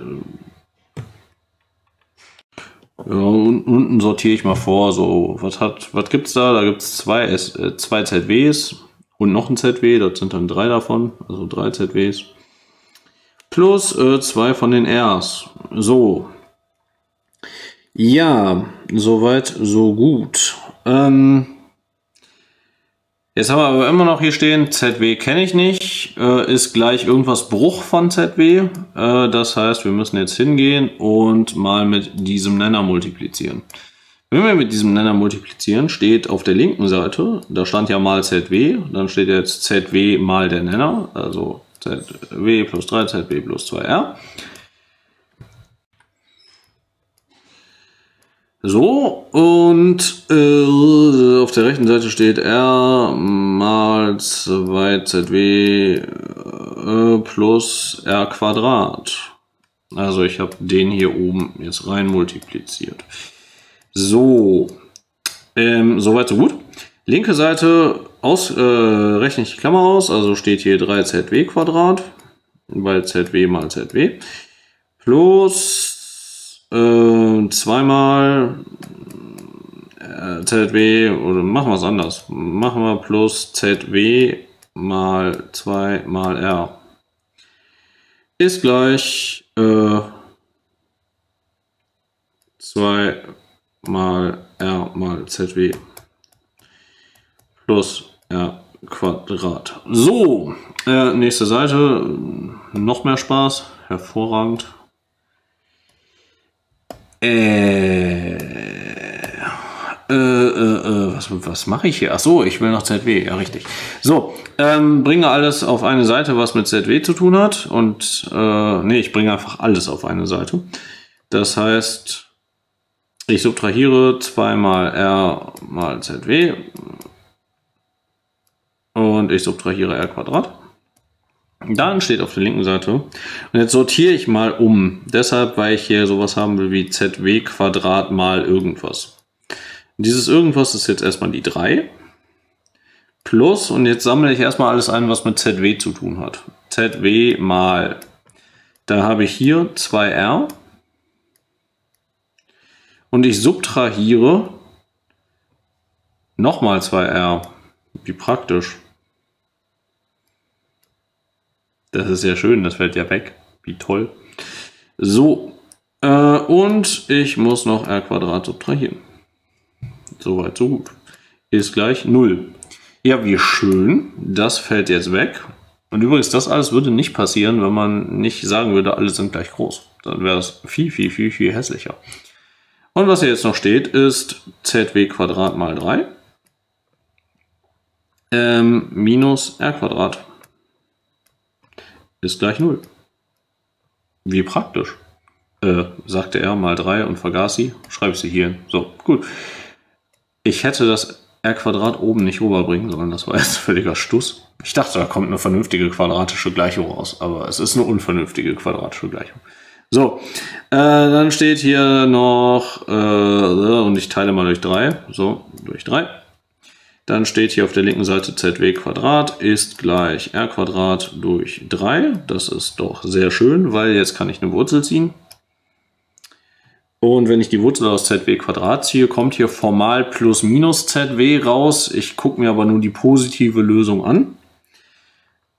Speaker 1: ja, unten sortiere ich mal vor, so, was hat, was gibt's da? Da gibt's zwei, S, äh, zwei ZWs und noch ein ZW, das sind dann drei davon, also drei ZWs. Plus äh, zwei von den Rs. So. Ja, soweit, so gut. Ähm, Jetzt haben wir aber immer noch hier stehen, ZW kenne ich nicht, äh, ist gleich irgendwas Bruch von ZW. Äh, das heißt, wir müssen jetzt hingehen und mal mit diesem Nenner multiplizieren. Wenn wir mit diesem Nenner multiplizieren, steht auf der linken Seite, da stand ja mal ZW, dann steht jetzt ZW mal der Nenner, also ZW plus 3, ZW plus 2R. So, und äh, auf der rechten Seite steht R mal 2ZW äh, plus R Quadrat. Also ich habe den hier oben jetzt rein multipliziert. So, ähm, soweit so gut. Linke Seite aus, äh, rechne ich die Klammer aus, also steht hier 3ZW Quadrat, weil ZW mal ZW, plus äh, zweimal äh, ZW oder machen wir es anders. Machen wir plus ZW mal 2 mal R ist gleich äh, 2 mal R mal ZW plus R Quadrat. So, äh, nächste Seite, noch mehr Spaß, hervorragend. Äh, äh, äh, äh, was, was mache ich hier? Ach so, ich will noch ZW, ja richtig. So, ähm, bringe alles auf eine Seite, was mit ZW zu tun hat. Und, äh, nee, ich bringe einfach alles auf eine Seite. Das heißt, ich subtrahiere 2 mal R mal ZW und ich subtrahiere R Quadrat. Dann steht auf der linken Seite. Und jetzt sortiere ich mal um. Deshalb, weil ich hier sowas haben will wie ZW Quadrat mal irgendwas. Und dieses irgendwas ist jetzt erstmal die 3. Plus, und jetzt sammle ich erstmal alles ein, was mit ZW zu tun hat. ZW mal, da habe ich hier 2R. Und ich subtrahiere nochmal 2R. Wie praktisch. Das ist ja schön, das fällt ja weg. Wie toll. So, äh, und ich muss noch r Quadrat subtrahieren. Soweit, so gut. Ist gleich 0. Ja, wie schön. Das fällt jetzt weg. Und übrigens, das alles würde nicht passieren, wenn man nicht sagen würde, alle sind gleich groß. Dann wäre es viel, viel, viel, viel hässlicher. Und was hier jetzt noch steht, ist zw Quadrat mal 3 ähm, minus r Quadrat ist gleich 0. Wie praktisch. Äh, sagte er mal 3 und vergaß sie. Schreibe ich sie hier. So, gut. Ich hätte das r Quadrat oben nicht rüberbringen sollen. Das war jetzt völliger Stuss. Ich dachte, da kommt eine vernünftige quadratische Gleichung raus. Aber es ist eine unvernünftige quadratische Gleichung. So, äh, dann steht hier noch, äh, und ich teile mal durch 3. So, durch 3. Dann steht hier auf der linken Seite zw Quadrat ist gleich r Quadrat durch 3. Das ist doch sehr schön, weil jetzt kann ich eine Wurzel ziehen. Und wenn ich die Wurzel aus zw Quadrat ziehe, kommt hier formal plus minus zw raus. Ich gucke mir aber nur die positive Lösung an.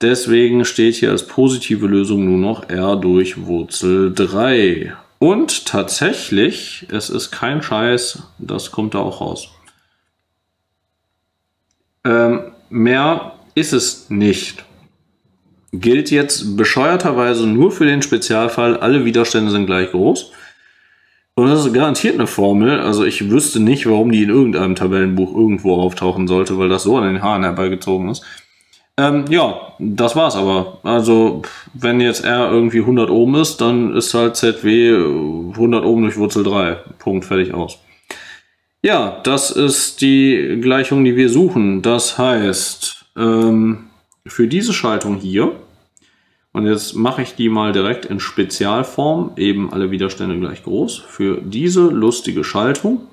Speaker 1: Deswegen steht hier als positive Lösung nur noch r durch Wurzel 3. Und tatsächlich, es ist kein Scheiß, das kommt da auch raus. Ähm, mehr ist es nicht. Gilt jetzt bescheuerterweise nur für den Spezialfall, alle Widerstände sind gleich groß. Und das ist garantiert eine Formel. Also ich wüsste nicht, warum die in irgendeinem Tabellenbuch irgendwo auftauchen sollte, weil das so an den Haaren herbeigezogen ist. Ähm, ja, das war's aber. Also, wenn jetzt R irgendwie 100 Ohm ist, dann ist halt ZW 100 Ohm durch Wurzel 3. Punkt, fertig aus. Ja, das ist die Gleichung, die wir suchen. Das heißt, ähm, für diese Schaltung hier, und jetzt mache ich die mal direkt in Spezialform, eben alle Widerstände gleich groß, für diese lustige Schaltung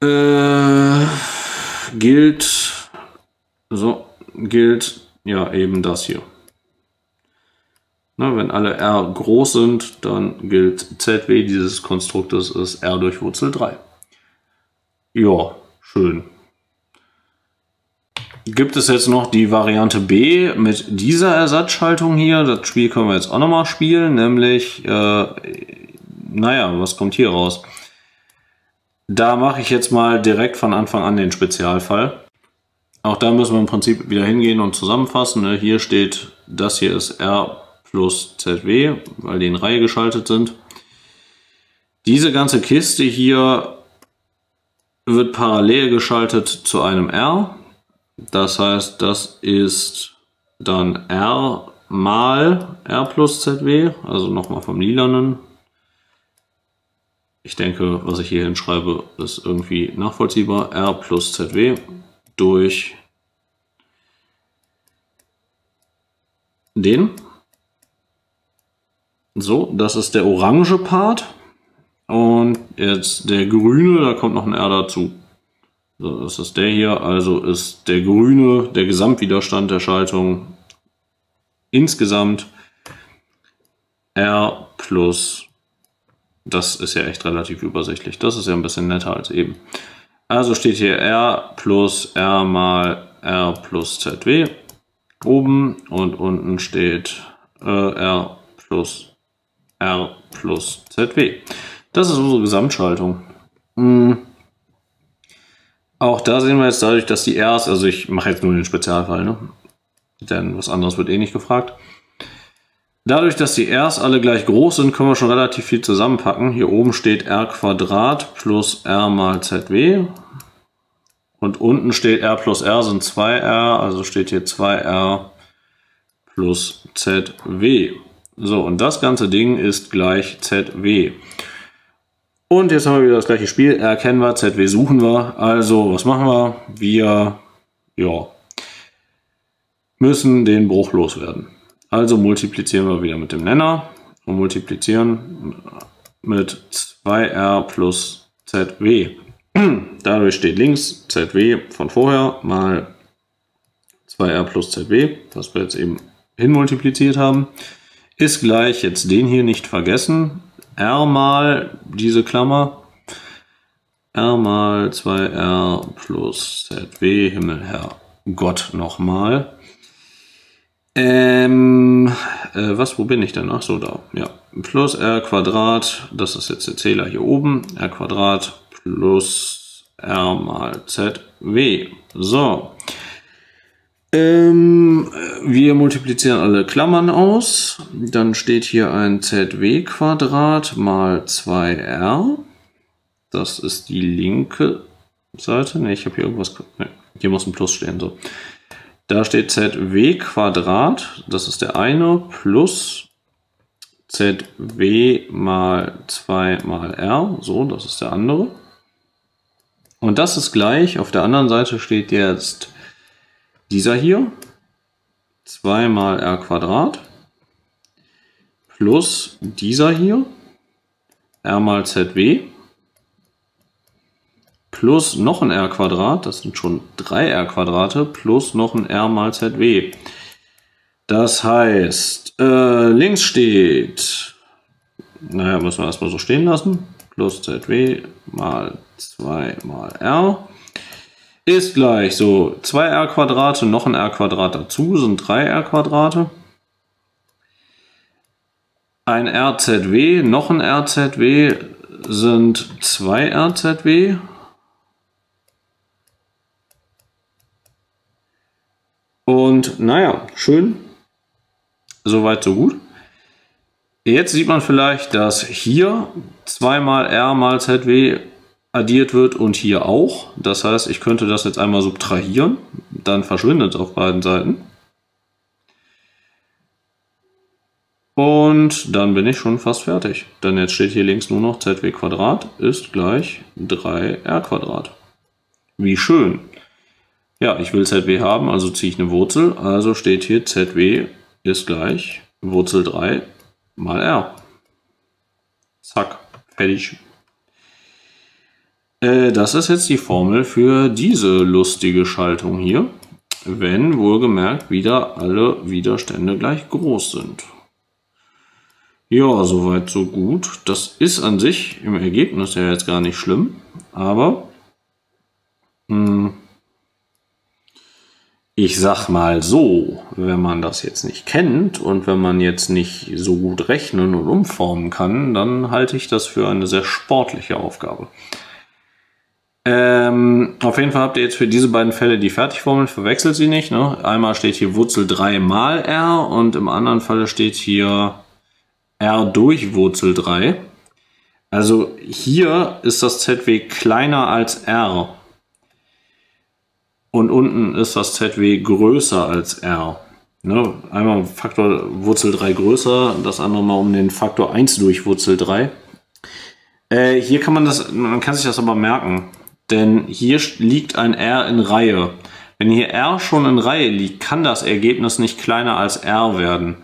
Speaker 1: äh, gilt, so, gilt ja eben das hier. Na, wenn alle r groß sind, dann gilt ZW dieses Konstruktes ist r durch Wurzel 3. Ja, schön. Gibt es jetzt noch die Variante B mit dieser Ersatzschaltung hier? Das Spiel können wir jetzt auch nochmal spielen, nämlich, äh, naja, was kommt hier raus? Da mache ich jetzt mal direkt von Anfang an den Spezialfall. Auch da müssen wir im Prinzip wieder hingehen und zusammenfassen. Ne? Hier steht, das hier ist R plus ZW, weil die in Reihe geschaltet sind. Diese ganze Kiste hier wird parallel geschaltet zu einem R. Das heißt, das ist dann R mal R plus ZW, also nochmal vom lilanen. Ich denke, was ich hier hinschreibe, ist irgendwie nachvollziehbar. R plus ZW durch den. So, das ist der orange Part. Und jetzt der grüne, da kommt noch ein R dazu. So, das ist der hier, also ist der grüne der Gesamtwiderstand der Schaltung insgesamt R plus, das ist ja echt relativ übersichtlich, das ist ja ein bisschen netter als eben. Also steht hier R plus R mal R plus ZW oben und unten steht äh, R plus R plus ZW. Das ist unsere Gesamtschaltung. Hm. Auch da sehen wir jetzt dadurch, dass die Rs, also ich mache jetzt nur den Spezialfall, ne? denn was anderes wird eh nicht gefragt. Dadurch, dass die Rs alle gleich groß sind, können wir schon relativ viel zusammenpacken. Hier oben steht r Quadrat plus r mal zw. Und unten steht r plus r sind 2r, also steht hier 2r plus zw. So, und das ganze Ding ist gleich zw. Und jetzt haben wir wieder das gleiche Spiel. R kennen wir, ZW suchen wir. Also, was machen wir? Wir ja, müssen den Bruch loswerden. Also multiplizieren wir wieder mit dem Nenner und multiplizieren mit 2R plus ZW. Dadurch steht links ZW von vorher mal 2R plus ZW, was wir jetzt eben hinmultipliziert haben, ist gleich jetzt den hier nicht vergessen. R mal diese Klammer. R mal 2R plus ZW, Himmelherr Gott nochmal. Ähm, äh, was, wo bin ich denn? Ach so, da, ja. Plus R Quadrat, das ist jetzt der Zähler hier oben. R Quadrat plus R mal ZW. So. Ähm, wir multiplizieren alle Klammern aus. Dann steht hier ein ZW Quadrat mal 2R. Das ist die linke Seite. Ne, ich habe hier irgendwas. Ne, hier muss ein Plus stehen. So. Da steht ZW Quadrat. Das ist der eine. Plus ZW mal 2 mal R. So, das ist der andere. Und das ist gleich. Auf der anderen Seite steht jetzt dieser hier 2 mal r Quadrat plus dieser hier r mal zw plus noch ein r Quadrat, das sind schon 3 r Quadrate, plus noch ein r mal zw. Das heißt, äh, links steht, naja, müssen wir erstmal so stehen lassen, plus zw mal 2 mal r ist gleich so 2r Quadrate, noch ein r Quadrat dazu, sind 3r Quadrate. Ein RZW, noch ein RZW sind 2 RZW. Und naja, schön. Soweit, so gut. Jetzt sieht man vielleicht, dass hier zweimal R mal ZW addiert wird und hier auch. Das heißt, ich könnte das jetzt einmal subtrahieren, dann verschwindet es auf beiden Seiten. Und dann bin ich schon fast fertig. Denn jetzt steht hier links nur noch zw Quadrat ist gleich 3r Quadrat. Wie schön. Ja, ich will zw haben, also ziehe ich eine Wurzel. Also steht hier zw ist gleich Wurzel 3 mal r. Zack, fertig. Äh, das ist jetzt die Formel für diese lustige Schaltung hier. wenn wohlgemerkt wieder alle Widerstände gleich groß sind. Ja, soweit so gut. Das ist an sich im Ergebnis ja jetzt gar nicht schlimm, aber mh, hm, ich sag mal so, wenn man das jetzt nicht kennt und wenn man jetzt nicht so gut rechnen und umformen kann, dann halte ich das für eine sehr sportliche Aufgabe. Ähm, auf jeden Fall habt ihr jetzt für diese beiden Fälle die Fertigformeln, verwechselt sie nicht. Ne? Einmal steht hier Wurzel 3 mal r und im anderen Falle steht hier r durch Wurzel 3. Also hier ist das ZW kleiner als r. Und unten ist das ZW größer als r. Ne? Einmal Faktor Wurzel 3 größer, das andere mal um den Faktor 1 durch Wurzel 3. Äh, hier kann man das, man kann sich das aber merken. Denn hier liegt ein R in Reihe. Wenn hier R schon in Reihe liegt, kann das Ergebnis nicht kleiner als R werden.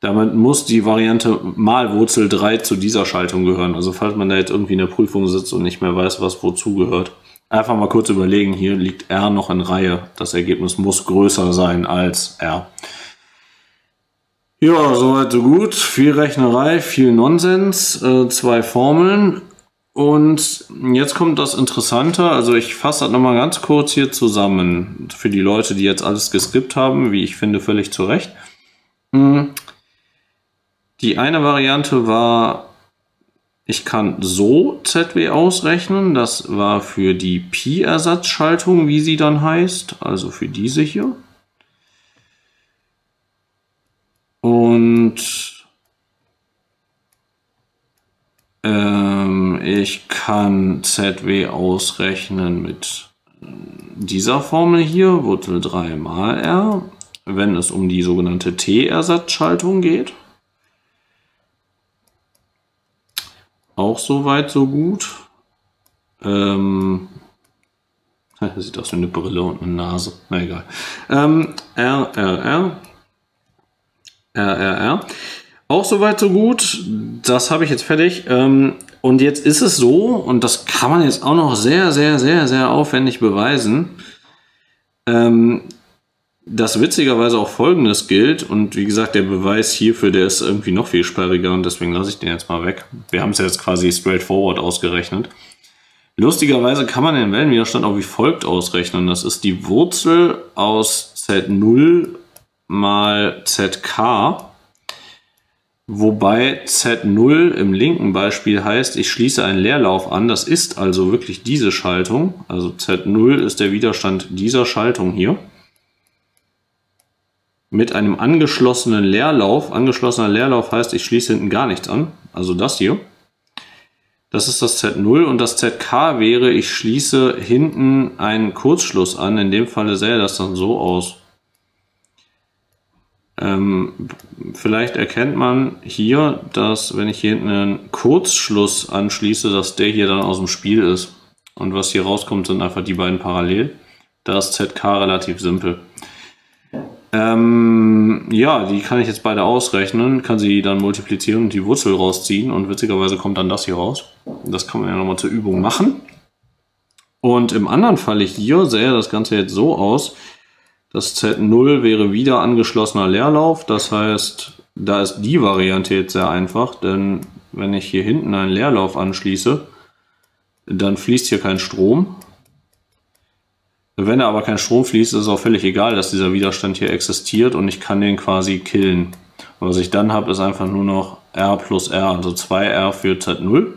Speaker 1: Damit muss die Variante mal Wurzel 3 zu dieser Schaltung gehören. Also falls man da jetzt irgendwie in der Prüfung sitzt und nicht mehr weiß, was wozu gehört. Einfach mal kurz überlegen, hier liegt R noch in Reihe. Das Ergebnis muss größer sein als R. Ja, soweit so gut. Viel Rechnerei, viel Nonsens, äh, zwei Formeln. Und jetzt kommt das Interessante, also ich fasse das nochmal ganz kurz hier zusammen, für die Leute, die jetzt alles geskippt haben, wie ich finde, völlig zu Recht. Hm. Die eine Variante war, ich kann so ZW ausrechnen, das war für die Pi-Ersatzschaltung, wie sie dann heißt, also für diese hier. Und ähm, ich kann ZW ausrechnen mit dieser Formel hier, Wurzel 3 mal R, wenn es um die sogenannte T-Ersatzschaltung geht. Auch soweit so gut. Ähm, sieht aus wie eine Brille und eine Nase. Na egal. Ähm, R, R, R. R, R, R. Auch soweit so gut. Das habe ich jetzt fertig. Ähm, und jetzt ist es so, und das kann man jetzt auch noch sehr, sehr, sehr, sehr aufwendig beweisen, ähm, dass witzigerweise auch Folgendes gilt. Und wie gesagt, der Beweis hierfür, der ist irgendwie noch viel sperriger und deswegen lasse ich den jetzt mal weg. Wir haben es jetzt quasi straightforward ausgerechnet. Lustigerweise kann man den Wellenwiderstand auch wie folgt ausrechnen. Das ist die Wurzel aus Z0 mal ZK Wobei Z0 im linken Beispiel heißt, ich schließe einen Leerlauf an. Das ist also wirklich diese Schaltung. Also Z0 ist der Widerstand dieser Schaltung hier. Mit einem angeschlossenen Leerlauf. Angeschlossener Leerlauf heißt, ich schließe hinten gar nichts an. Also das hier. Das ist das Z0 und das ZK wäre, ich schließe hinten einen Kurzschluss an. In dem Falle sähe das dann so aus. Ähm, vielleicht erkennt man hier, dass wenn ich hier hinten einen Kurzschluss anschließe, dass der hier dann aus dem Spiel ist. Und was hier rauskommt, sind einfach die beiden parallel. Da ist ZK relativ simpel. Ähm, ja, die kann ich jetzt beide ausrechnen, kann sie dann multiplizieren und die Wurzel rausziehen und witzigerweise kommt dann das hier raus. Das kann man ja nochmal zur Übung machen. Und im anderen Falle hier sähe das Ganze jetzt so aus, das Z0 wäre wieder angeschlossener Leerlauf. Das heißt, da ist die Variante jetzt sehr einfach, denn wenn ich hier hinten einen Leerlauf anschließe, dann fließt hier kein Strom. Wenn aber kein Strom fließt, ist es auch völlig egal, dass dieser Widerstand hier existiert und ich kann den quasi killen. Was ich dann habe, ist einfach nur noch R plus R, also 2R für Z0.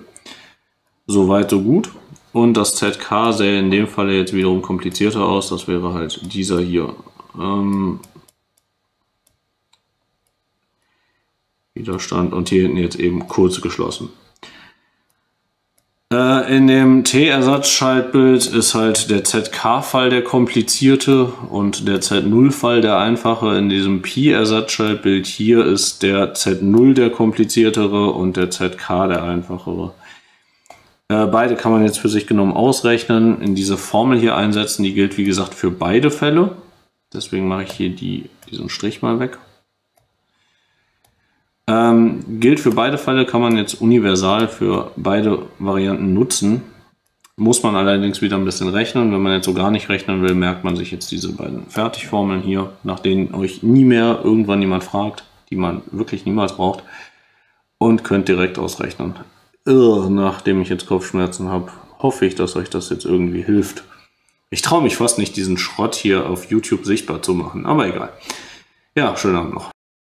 Speaker 1: Soweit, so gut. Und das ZK sähe in dem Fall jetzt wiederum komplizierter aus. Das wäre halt dieser hier. Ähm, Widerstand und hier hinten jetzt eben kurz geschlossen. Äh, in dem T-Ersatzschaltbild ist halt der ZK-Fall der komplizierte und der Z0-Fall der einfache. In diesem Pi-Ersatzschaltbild hier ist der Z0 der kompliziertere und der ZK der einfachere. Äh, beide kann man jetzt für sich genommen ausrechnen, in diese Formel hier einsetzen. Die gilt wie gesagt für beide Fälle. Deswegen mache ich hier die, diesen Strich mal weg. Ähm, gilt für beide Fälle, kann man jetzt universal für beide Varianten nutzen. Muss man allerdings wieder ein bisschen rechnen. Wenn man jetzt so gar nicht rechnen will, merkt man sich jetzt diese beiden Fertigformeln hier, nach denen euch nie mehr irgendwann jemand fragt, die man wirklich niemals braucht. Und könnt direkt ausrechnen. Nachdem ich jetzt Kopfschmerzen habe, hoffe ich, dass euch das jetzt irgendwie hilft. Ich traue mich fast nicht, diesen Schrott hier auf YouTube sichtbar zu machen, aber egal. Ja, schönen Abend noch.